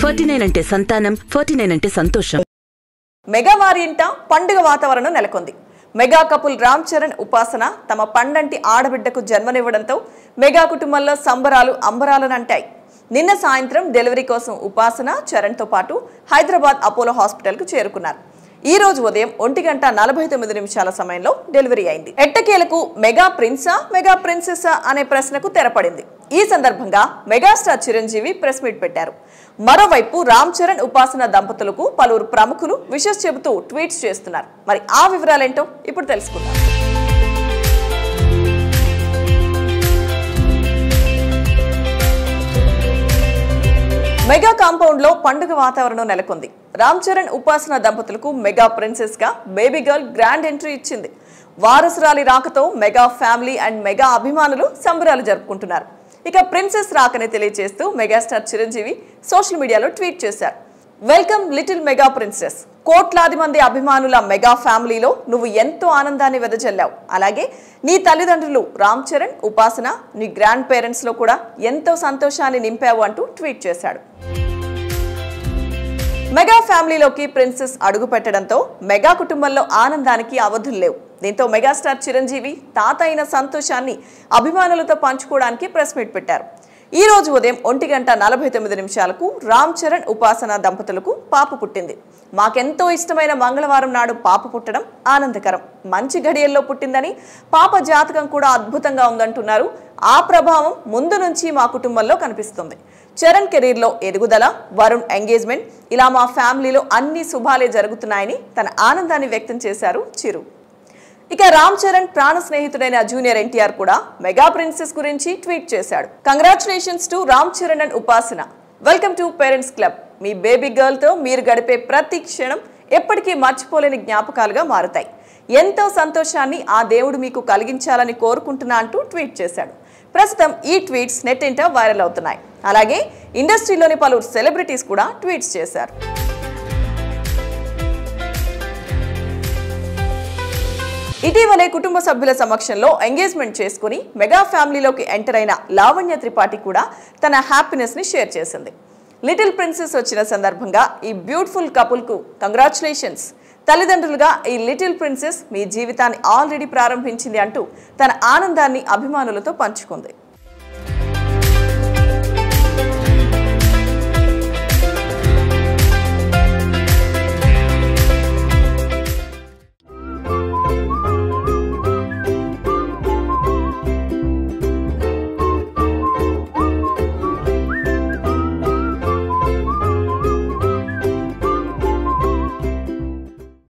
Forty nine అంటే సంతానం forty nine అంటే సంతోషం. మెగా వారి ఇంట పండుగ వాతావరణం నెలకొంది. మెగా కపుల్ రామ్ చరణ్ ఉపాసన తమ పండంటి ఆడబిడ్డకు జన్మనివ్వడంతో మెగా కుటుంబంలో సంబరాలు అంబరాలనంటాయి. నిన్న సాయంత్రం డెలివరీ కోసం ఉపాసన చరణ్తో పాటు హైదరాబాద్ అపోలో హాస్పిటల్కు చేరుకున్నారు. ఈ రోజు ఉదయం ఒంటి గంట నలభై తొమ్మిది నిమిషాల సమయంలో డెలివరీ అయింది. ఎట్టకేలకు మెగా ప్రిన్సా మెగా ప్రిన్సెసా అనే ప్రశ్నకు తెరపడింది. ఈ సందర్భంగా మెగాస్టార్ చిరంజీవి ప్రెస్ మీట్ పెట్టారు. మరోవైపు రామ్ చరణ్ ఉపాసన దంపతులకు పలువురు ప్రముఖులు విషస్ చెబుతూ ట్వీట్స్ చేస్తున్నారు. మరి ఆ వివరాలేంటో ఇప్పుడు తెలుసుకుందాం. మెగా కాంపౌండ్లో పండుగ వాతావరణం నెలకొంది. రామ్ చరణ్ ఉపాసన దంపతులకు మెగా ప్రిన్సెస్గా బేబీ గర్ల్ గ్రాండ్ ఎంట్రీ ఇచ్చింది. వారసురాలి రాకతో మెగా ఫ్యామిలీ అండ్ మెగా అభిమానులు సంబరాలు జరుపుకుంటున్నారు. ఇక ప్రిన్సెస్ రాకని తెలియజేస్తూ మెగాస్టార్ చిరంజీవి సోషల్ మీడియాలో ట్వీట్ చేశారు. వెల్కమ్ లిటిల్ మెగా ప్రిన్సెస్ కోట్లాది మంది అభిమానుల మెగా ఫ్యామిలీలో నువ్వు ఎంతో ఆనందాన్ని వెదజల్లావు. అలాగే నీ తల్లిదండ్రులు రామ్ చరణ్ ఉపాసన నీ గ్రాండ్ పేరెంట్స్లో కూడా ఎంతో సంతోషాన్ని నింపావు అంటూ ట్వీట్ చేశాడు. మెగా ఫ్యామిలీలోకి ప్రిన్సెస్ అడుగు పెట్టడంతో మెగా కుటుంబంలో ఆనందానికి అవధులు లేవు. దీంతో మెగాస్టార్ చిరంజీవి తాత అయిన సంతోషాన్ని అభిమానులతో పంచుకోవడానికి ప్రెస్ మీట్ పెట్టారు. ఈ రోజు ఉదయం ఒంటి గంట నలభై తొమ్మిది నిమిషాలకు రామ్ చరణ్ ఉపాసన దంపతులకు పాప పుట్టింది. మాకెంతో ఇష్టమైన మంగళవారం నాడు పాప పుట్టడం ఆనందకరం. మంచి ఘడియల్లో పుట్టిందని పాప జాతకం కూడా అద్భుతంగా ఉందంటున్నారు. ఆ ప్రభావం ముందు నుంచి మా కుటుంబంలో కనిపిస్తుంది. చరణ్ కెరీర్లో ఎదుగుదల వరుణ్ ఎంగేజ్మెంట్ ఇలా మా ఫ్యామిలీలో అన్ని శుభాలే జరుగుతున్నాయని తన ఆనందాన్ని వ్యక్తం చేశారు చిరు. ఇక రామ్ చరణ్ ప్రాణ స్నేహితుడైన జూనియర్ ఎన్టీఆర్ కూడా మెగా ప్రిన్సెస్ గురించి ట్వీట్ చేశాడు. Congratulations to Ram Charan and Upasana. Welcome to parents club me baby గర్ల్తో మీరు గడిపే ప్రతి క్షణం ఎప్పటికీ మర్చిపోలేని జ్ఞాపకాలుగా మారుతాయి. ఎంతో సంతోషాన్ని ఆ దేవుడు మీకు కలిగించాలని కోరుకుంటున్నా అంటూ ట్వీట్ చేశాడు. ప్రస్తుతం ఈ ట్వీట్స్ నెట్టింట వైరల్ అవుతున్నాయి. అలాగే ఇండస్ట్రీలోని పలువురు సెలబ్రిటీస్ కూడా ట్వీట్స్ చేశారు. ఇటీవలే కుటుంబ సభ్యుల సమక్షంలో ఎంగేజ్మెంట్ చేసుకుని మెగా ఫ్యామిలీలోకి ఎంటర్ అయిన లావణ్య త్రిపాఠి కూడా తన హ్యాపీనెస్ని షేర్ చేసింది. లిటిల్ ప్రిన్సెస్ వచ్చిన సందర్భంగా ఈ బ్యూటిఫుల్ కపుల్కు కంగ్రాచులేషన్స్. తల్లిదండ్రులుగా ఈ లిటిల్ ప్రిన్సెస్ మీ జీవితాన్ని ఆల్రెడీ ప్రారంభించింది అంటూ తన ఆనందాన్ని అభిమానులతో పంచుకుంది.